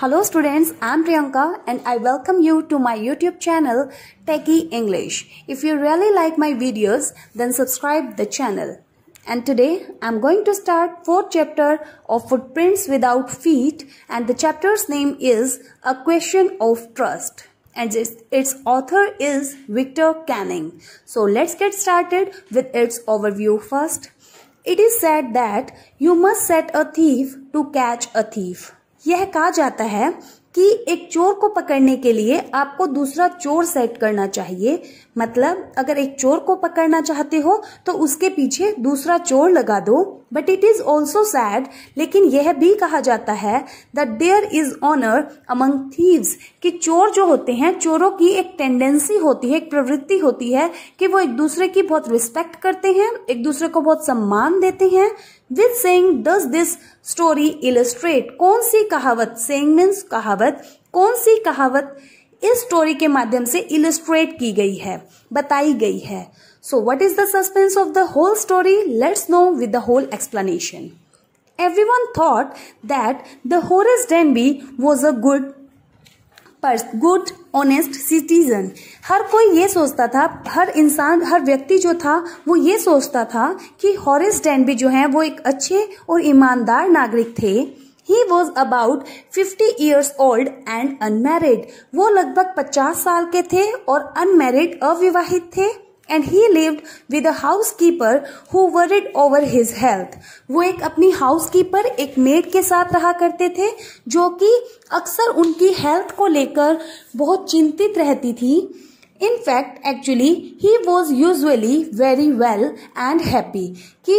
Hello students, I'm Priyanka and I welcome you to my YouTube channel Techie English. If you really like my videos, then subscribe the channel. And today I'm going to start fourth chapter of Footprints Without Feet and the chapter's name is A Question of Trust. And its, its author is Victor Canning. So let's get started with its overview first. It is said that you must set a thief to catch a thief. यह कहा जाता है कि एक चोर को पकड़ने के लिए आपको दूसरा चोर सेट करना चाहिए। मतलब अगर एक चोर को पकड़ना चाहते हो तो उसके पीछे दूसरा चोर लगा दो। But it is also said लेकिन यह भी कहा जाता है that there is honour among thieves कि चोर जो होते हैं, चोरों की एक टेंडेंसी होती है, एक प्रवृत्ति होती है कि वो एक दूसरे की बहुत रिस्पेक्ट करते हैं, एक दूसरे को बहुत सम्मान देते हैं। With saying does this story illustrate. कौन सी कहावत? सेइंग मीन्स कहावत। कौन सी कहावत? इस स्टोरी के माध्यम से इलस्ट्रेट की गई है, बताई गई है। So what is the suspense of the whole story let's know with the whole explanation every everyone thought that the Horace Denby was a good good honest citizen हर कोई ये सोचता था, हर इंसान, हर व्यक्ति जो था, वो ये सोचता था कि हॉरिस डेनबी जो है, वो एक अच्छे और ईमानदार नागरिक थे। He was about fifty years old and unmarried वो लगभग पचास साल के थे और अनमेरिड अविवाहित थे। And he lived with a housekeeper who worried over his health वो एक अपनी हाउस कीपर एक मेड के साथ रहा करते थे, जो कि अक्सर उनकी हेल्थ को लेकर बहुत चिंतित रहती थी। In fact actually he was usually very well and happy कि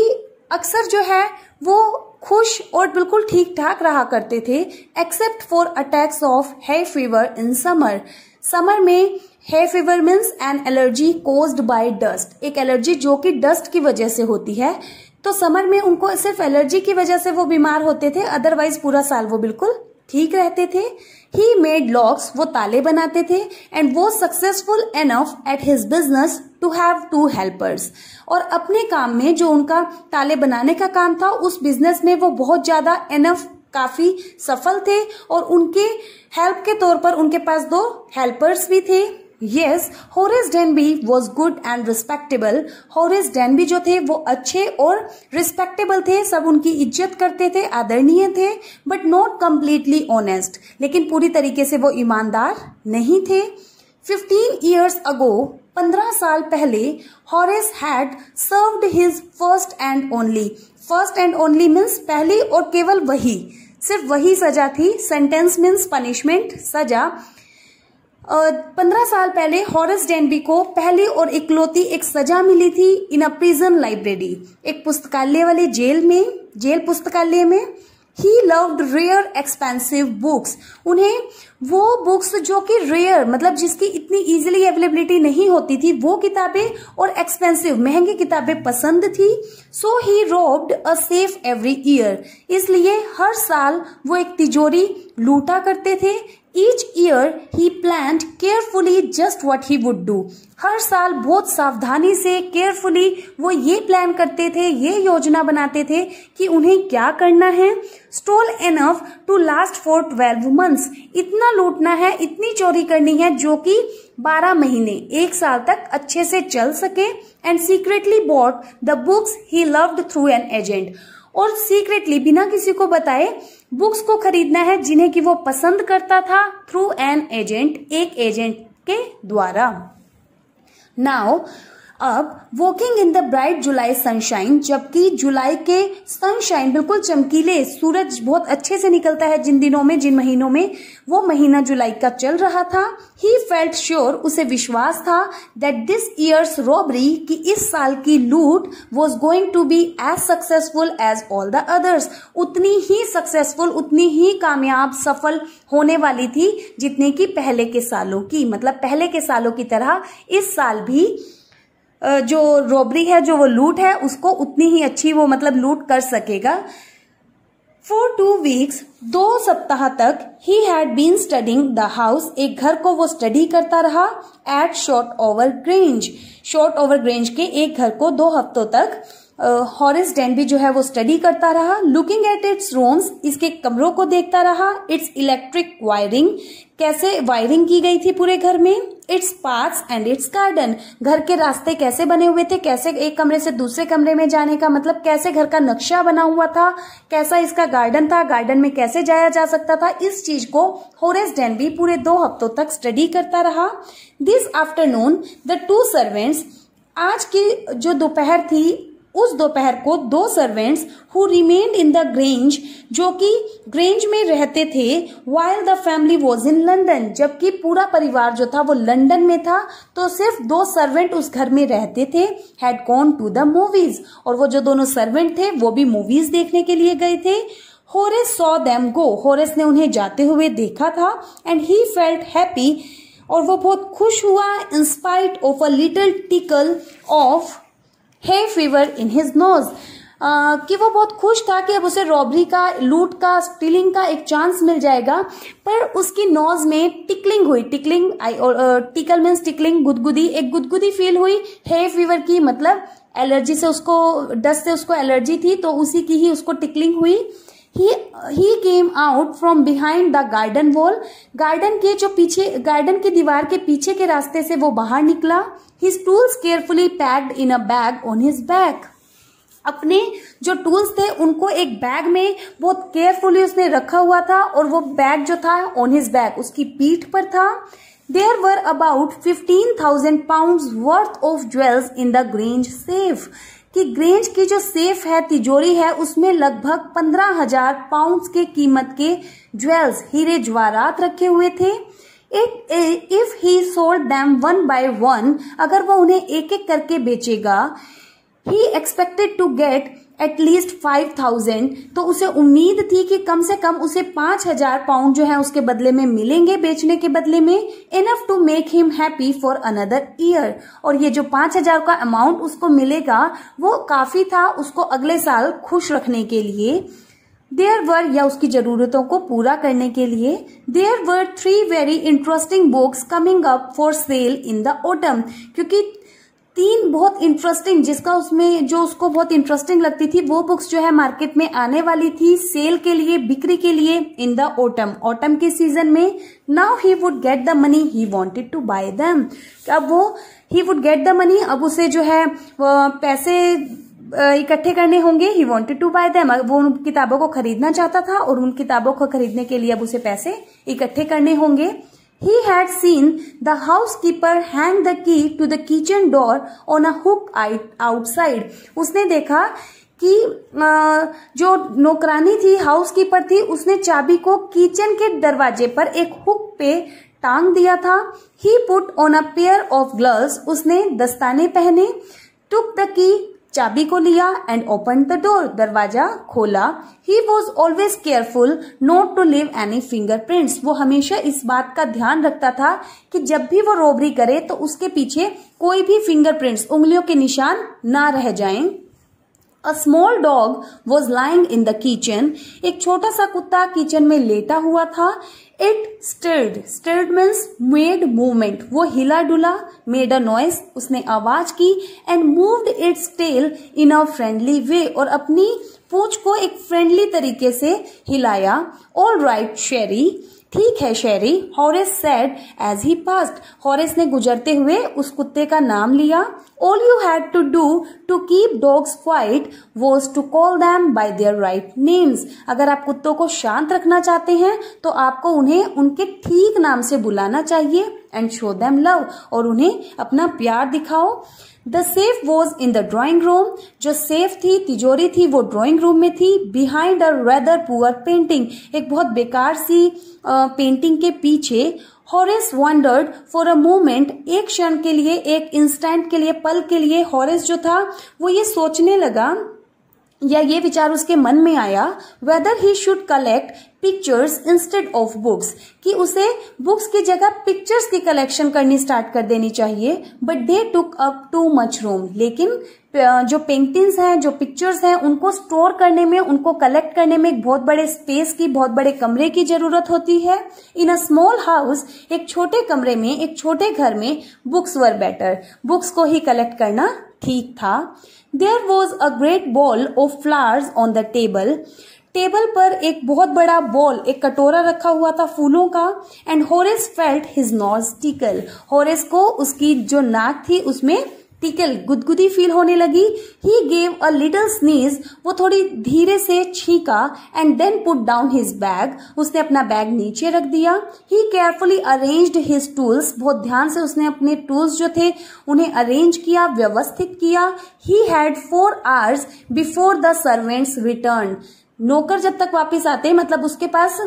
अक्सर जो है, वो खुश और बिल्कुल ठीक ठाक रहा करते थे except for attacks of hay fever in summer summer में hay fever means an allergy caused by dust एक एलर्जी जो कि डस्ट की वजह से होती है। तो समर में उनको सिर्फ़ एलर्जी की वजह से वो बीमार होते थे अदरवाइज़ पूरा साल वो बिल्कुल ठीक रहते थे। ही मेड लॉक्स वो ताले बनाते थे एंड वो successful enough at his business to have two helpers और अपने काम में जो उनका ताले बनाने का काम था, उस बिज़नेस में वो बहुत ज़्यादा एनफ काफ़ी सफल थे। और उनके हेल्प के तौर पर उनके पास दो हेल्पर्स भी थे। Yes Horace Denby was good and respectable Horace Denby जो थे, वो अच्छे और रिस्पेक्टेबल थे। सब उनकी इज़्ज़त करते थे, आदरणीय थे बट नॉट कम्प्लीटली ऑनेस्ट लेकिन पूरी तरीके से वो ईमानदार नहीं थे। फिफ्टीन ईयर्स अगो पंद्रह साल पहले Horace had served his first and only first and only means पहली और केवल वही। सिर्फ़ वही सजा थी। सेंटेंस मीन्स पनिशमेंट सजा। पंद्रह साल पहले हॉरस डेनबी को पहली और इकलौती एक सजा मिली थी इन अ प्रिजन लाइब्रेरी, एक पुस्तकालय वाले जेल में, जेल पुस्तकालय में। He loved rare expensive books उन्हें वो बुक्स जो कि रेयर मतलब जिसकी इतनी इजीली अवेलेबिलिटी नहीं होती थी, वो किताबें और एक्सपेंसिव महँगी किताबें पसंद थी। So he robbed a safe every year इसलिए हर साल वो एक तिजोरी लूटा करते थे each year he plan carefully just what he would do हर साल बहुत सावधानी से केयरफुली वो ये प्लान करते थे, ये योजना बनाते थे कि उन्हें क्या करना है। Stole enough to last for twelve months इतना लूटना है, इतनी चोरी करनी है जो कि बारह महीने, एक साल तक अच्छे से चल सके। And secretly bought the books he loved through an agent और सीक्रेटली बिना किसी को बताए बुक्स को खरीदना है जिन्हें कि वो पसंद करता था थ्रू एन एजेंट एक एजेंट के द्वारा। नाउ अब walking in the bright July sunshine जबकि जुलाई के सनशाइन बिल्कुल चमकीले, सूरज बहुत अच्छे से निकलता है जिन दिनों में, जिन महीनों में। वो महीना जुलाई का चल रहा था। ही फेल्ट श्योर उसे विश्वास था दैट दिस ईयर्स रॉबरी कि इस साल की लूट was going to be as successful as all the others उतनी ही सक्सेसफुल उतनी ही कामयाब, सफल होने वाली थी जितने की पहले के सालों की। मतलब पहले के सालों की तरह इस साल भी जो रॉबरी है, जो वो लूट है, उसको उतनी ही अच्छी वो मतलब लूट कर सकेगा। फॉर टू वीक्स दो सप्ताह तक he had been studying the house एक घर को वो स्टडी करता रहा at Shotover Grange Shotover Grange के एक घर को दो हफ्तों तक हॉरिस डेनबी जो है वो स्टडी करता रहा लुकिंग एट इट्स रूम्स इसके कमरों को देखता रहा इट्स इलेक्ट्रिक वायरिंग कैसे वायरिंग की गई थी पूरे घर में its parts and its garden घर के रास्ते कैसे बने हुए थे, कैसे एक कमरे से दूसरे कमरे में जाने का मतलब कैसे घर का नक्शा बना हुआ था, कैसा इसका गार्डन था गार्डन में कैसे जाया जा सकता था, इस चीज़ को होरेस डेनबी पूरे दो हफ्तों तक स्टडी करता रहा। This afternoon the two servants आज की जो दोपहर थी उस दोपहर को दो servants who remained in the Grange जो कि ग्रेंज में रहते थे while the family was in London जबकि पूरा परिवार जो था वो लंदन में था तो सिर्फ़ दो सर्वेंट उस घर में रहते थे had gone to the movies और वो जो दोनों सर्वेंट थे, वो भी मूवीज़ देखने के लिए गए थे। Horace saw them go Horace ने उन्हें जाते हुए देखा था एंड ही फेल्ट हैप्पी और वो बहुत खुश हुआ in spite of a little tickle of hay fever in his nose कि वो बहुत खुश था कि अब उसे रॉबरी का, लूट का स्टीलिंग का एक चांस मिल जाएगा। पर उसकी नोज़ में टिकलिंग हुई। Tickling I tickle means tickling गुदगुदी। एक गुदगुदी फील हुई। हे फीवर की मतलब एलर्जी से उसको डस्ट से उसको एलर्जी थी तो उसी की ही उसको टिकलिंग हुई। He he came out from behind the garden wall garden के जो पीछे गार्डन की दीवार के पीछे के रास्ते से वो बाहर निकला। His tools carefully packed in a bag on his back अपने जो टूल्स थे, उनको एक बैग में बहुत केयरफुली उसने रखा हुआ था और वो बैग जो था ऑन हिज बैग उसकी पीठ पर था। There were about fifteen thousand pound worth of jewels in the Grange safe कि ग्रेंज की जो सेफ़ है, तिजोरी है, उसमें लगभग पंद्रह हज़ार पाउंड के कीमत के ज्वेल्स हीरे ज्वारात रखे हुए थे। If he sold them one by one अगर वो उन्हें एक एक करके बेचेगा he expected to get at least five thousand तो उसे उम्मीद थी कि कम से कम उसे पाँच हज़ार पाउंड जो है उसके बदले में मिलेंगे बेचने के बदले में enough to make him happy for another year और ये जो पाँच हज़ार का अमाउंट उसको मिलेगा, वो काफ़ी था उसको अगले साल खुश रखने के लिए। देयर वर, या उसकी जरूरतों को पूरा करने के लिए, there were three very interesting books coming up for sale in the autumn क्योंकि तीन बहुत इंटरेस्टिंग जिसका उसमें, जो उसको बहुत इंटरेस्टिंग लगती थी, वो बुक्स जो है मार्केट में आने वाली थी सेल के लिए, बिक्री के लिए इन द ओटम ऑटम के सीज़न में now he would get the money he wanted to buy them अब वो he would get the money अब उसे जो है पैसे इकट्ठे करने होंगे। He wanted to buy them वो उन किताबों को खरीदना चाहता था और उन किताबों को खरीदने के लिए अब उसे पैसे इकट्ठे करने होंगे। He had seen the housekeeper hang the key to the kitchen door on a hook outside उसने देखा कि जो नौकरानी थी हाउस कीपर थी, उसने चाबी को किचन के दरवाजे पर एक हुक पे टांग दिया था। He put on a pair of gloves उसने दस्ताने पहने टुक द की चाबी को लिया एंड ओपन द डोर दरवाज़ा खोला. He was always careful not to leave any fingerprints वो हमेशा इस बात का ध्यान रखता था कि जब भी वो रोबरी करे तो उसके पीछे कोई भी फिंगरप्रिंट्स उंगलियों के निशान ना रह जाएँ। A small dog was lying in the kitchen एक छोटा सा कुत्ता किचन में लेटा हुआ था। It stirred stirred means made movement वो हिला डुला मेड अ नॉइस उसने आवाज़ की and moved its tail in a friendly way और अपनी पूछ को एक फ्रेंडली तरीके से हिलाया। ऑल राइट शेरी ठीक है, Sherry. Horace said as he passed Horace ने गुजरते हुए उस कुत्ते का नाम लिया। All you had to do to keep dogs quiet was to call them by their right names अगर आप कुत्तों को शांत रखना चाहते हैं तो आपको उन्हें उनके ठीक नाम से बुलाना चाहिए। एंड शो दैम लव और उन्हें अपना प्यार दिखाओ। The safe was in the drawing room जो सेफ़ थी, तिजोरी थी, वो ड्रॉइंग रूम में थी। Behind a rather poor painting एक बहुत बेकार सी पेंटिंग के पीछे Horace wondered for a moment एक क्षण के लिए, एक इंस्टेंट के लिए, पल के लिए हॉरेस जो था, वो ये सोचने लगा या ये विचार उसके मन में आया whether he should collect pictures instead of books कि उसे बुक्स की जगह पिक्चर्स की कलेक्शन करनी स्टार्ट कर देनी चाहिए but they took up too much room लेकिन जो पेंटिंग्स हैं, जो पिक्चर्स हैं, उनको स्टोर करने में, उनको कलेक्ट करने में एक बहुत बड़े स्पेस की, बहुत बड़े कमरे की ज़रूरत होती है। इन अ स्मॉल हाउस एक छोटे कमरे में, एक छोटे घर में बुक्स वर बेटर बुक्स को ही कलेक्ट करना ठीक था। There was a great bowl of flowers on the table table पर एक बहुत बड़ा बॉल एक कटोरा रखा हुआ था फूलों का and Horace felt his nose tickle Horace को उसकी जो नाक थी, उसमें टिकल गुदगुदी फील होने लगी। He gave a little sneeze वो थोड़ी धीरे से छीका and then put down his bag उसने अपना बैग नीचे रख दिया। He carefully arranged his tools बहुत ध्यान से उसने अपने टूल्स जो थे, उन्हें अरेंज किया, व्यवस्थित किया। He had four hours before the servants return नौकर जब तक वापस आते मतलब उसके पास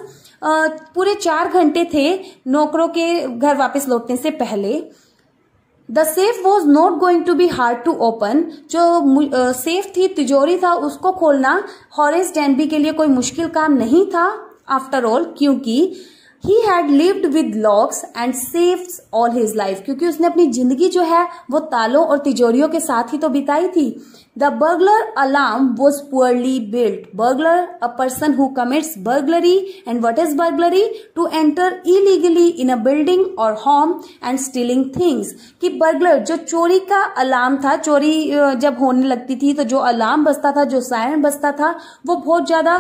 पूरे चार घंटे थे नौकरों के घर वापस लौटने से पहले। The safe was not going to be hard to open जो सेफ़ थी, तिजोरी था, उसको खोलना हॉरेस डेनबी के लिए कोई मुश्किल काम नहीं था आफ्टर ऑल क्योंकि he had lived with locks and safe all his life क्योंकि उसने अपनी ज़िंदगी जो है, वो तालों और तिजोरियों के साथ ही तो बिताई थी। The burglar alarm was poorly built burglar a person who commits burglary and what is burglary to enter illegally in a building और होम एंड स्टीलिंग थिंग्स कि बर्गलर जो चोरी का अलार्म था, चोरी जब होने लगती थी तो जो अलार्म बजता था, जो सायरन बजता था, वो बहुत ज़्यादा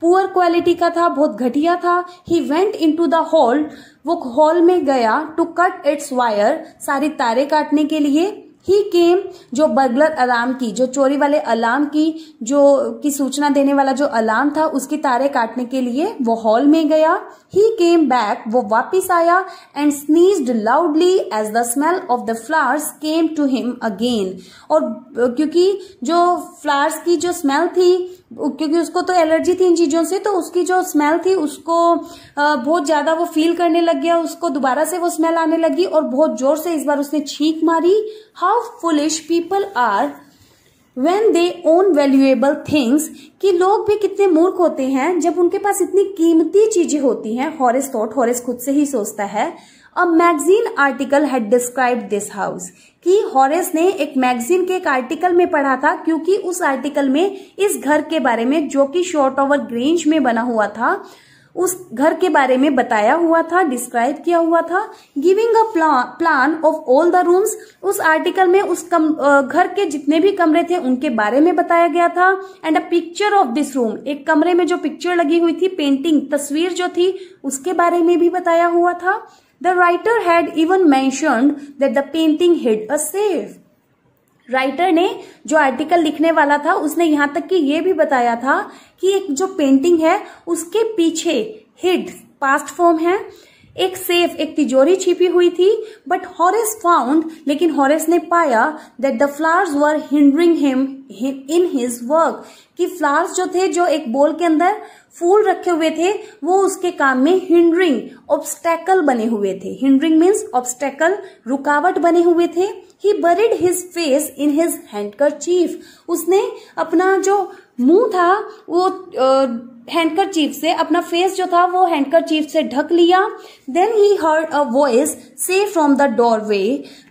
पुअर क्वालिटी का था, बहुत घटिया था। He went into the hall वो हॉल में गया टू कट इट्स वायर सारी तारे काटने के लिए। ही केम जो बर्गलर अलार्म की, जो चोरी वाले अलार्म की, जो, की सूचना देने वाला जो अलार्म था, उसकी तारे काटने के लिए वो हॉल में गया। ही केम बैक वो वापिस आया and sneezed loudly as the smell of the flowers came to him again और, क्योंकि जो फ्लावर्स की जो स्मेल थी क्योंकि उसको तो एलर्जी थी इन चीज़ों से तो उसकी जो स्मेल थी, उसको बहुत ज़्यादा वो फील करने लग गया, उसको दोबारा से वो स्मेल आने लगी और बहुत ज़ोर से इस बार उसने छींक मारी। How foolish people are when they own valuable things कि लोग भी कितने मूर्ख होते हैं जब उनके पास इतनी कीमती चीज़ें होती हैं। हॉरेस थॉट हॉरेस खुद से ही सोचता है। A magazine article had describe this house कि हॉरेस ने एक मैगजीन के एक आर्टिकल में पढ़ा था क्योंकि उस आर्टिकल में इस घर के बारे में जो कि शॉर्ट ओवर ग्रेंज में बना हुआ था उस घर के बारे में बताया हुआ था डिस्क्राइब किया हुआ था giving a plan of all the rooms उस आर्टिकल में उस कम, घर के जितने भी कमरे थे उनके बारे में बताया गया था। And a picture of this room एक कमरे में जो पिक्चर लगी हुई थी पेंटिंग तस्वीर जो थी उसके बारे में भी बताया हुआ था। The writer had even mentioned that the painting hid a safe. Writer ने जो आर्टिकल लिखने वाला था, उसने यहाँ तक कि ये भी बताया था कि एक जो पेंटिंग है, उसके पीछे हिड पास्ट फॉर्म है एक सेफ़ एक तिजोरी छिपी हुई थी बट हॉरेस फाउंड लेकिन हॉरेस ने पाया that the flowers were hindering him in his work कि फ्लावर्स जो थे, जो एक बोल के अंदर फूल रखे हुए थे, वो उसके काम में हिंडरिंग ऑब्स्टेकल बने हुए थे। हिंडरिंग मीन्स ऑब्स्टेकल रुकावट बने हुए थे। He buried his face in his handkerchief उसने अपना जो मुँह था, वो हैंडकर चीफ से, अपना फेस जो था वो हैंडकर चीफ से ढक लिया। Then he heard a voice से फ्रॉम द डोर वे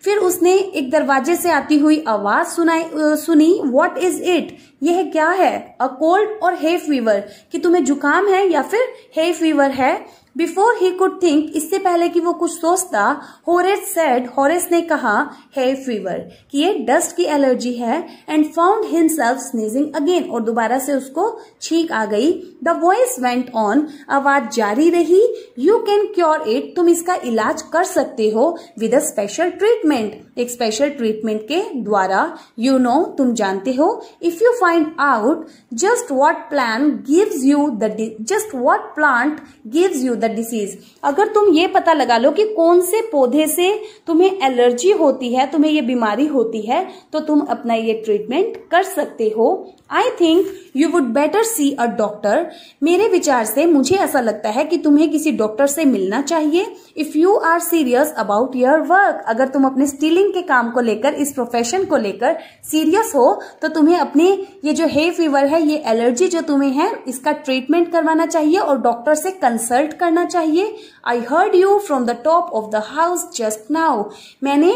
फिर उसने एक दरवाजे से आती हुई आवाज़ सुनाई सुनी व्हाट इज़ इट यह क्या है? अ कोल्ड और हे फीवर कि तुम्हें जुकाम है या फिर हे फीवर है? बिफोर ही कुड थिंक इससे पहले कि वो कुछ सोचता होरेस सेड होरेस ने कहा हे फीवर कि ये डस्ट की एलर्जी है and found himself sneezing again और दोबारा से उसको छींक आ गई। द वॉइस वेंट ऑन आवाज़ जारी रही यू कैन क्योर इट तुम इसका इलाज कर सकते हो विद अ स्पेशल ट्रीटमेंट एक स्पेशल ट्रीटमेंट के द्वारा यू you नो know, तुम जानते हो if you find out just what plan gives you the just what plant gives you the disease अगर तुम ये पता लगा लो कि कौन से पौधे से तुम्हें एलर्जी होती है, तुम्हें ये बीमारी होती है तो तुम अपना ये ट्रीटमेंट कर सकते हो। I think you would better see a doctor मेरे विचार से मुझे ऐसा लगता है कि तुम्हें किसी डॉक्टर से मिलना चाहिए। If you are serious about your work अगर तुम अपने स्टीलिंग के काम को लेकर, इस प्रोफेशन को लेकर सीरियस हो तो तुम्हें अपने ये जो हे फीवर है, ये एलर्जी जो तुम्हें है, इसका ट्रीटमेंट करवाना चाहिए और डॉक्टर से कंसल्ट करना चाहिए। I heard you from the top of the house just now मैंने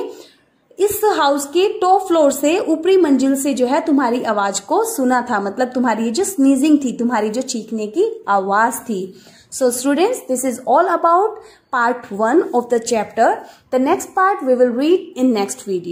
इस हाउस के टॉप फ्लोर से ऊपरी मंजिल से जो है तुम्हारी आवाज़ को सुना था। मतलब तुम्हारी जो स्नीजिंग थी, तुम्हारी जो चीखने की आवाज़ थी। So students this is all about part one of the chapter the next part we will read in next video